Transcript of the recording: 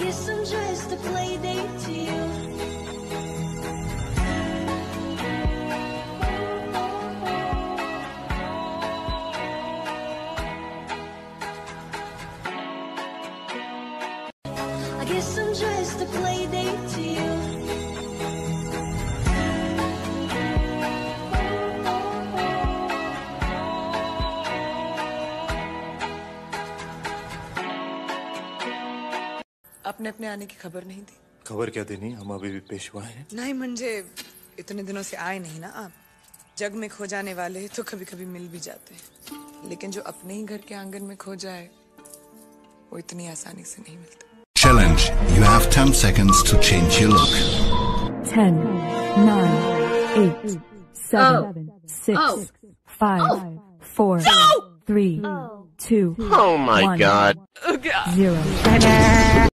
guess I'm just a play date to you. I guess I'm just a play date अपने अपने आने की खबर नहीं दी? खबर क्या देनी? हम अभी भी पेशवा हैं। नहीं मुझे इतने दिनों से आए नहीं ना आप। जग में खो जाने वाले तो कभी कभी मिल भी जाते हैं। लेकिन जो अपने ही घर के आँगन में खो जाए वो इतनी आसानी से नहीं मिलता। Challenge. You have 10 seconds to change your look. 10, 9, 8, 7, 6, 5, 4, 3, 2, Oh my 1, god. 0.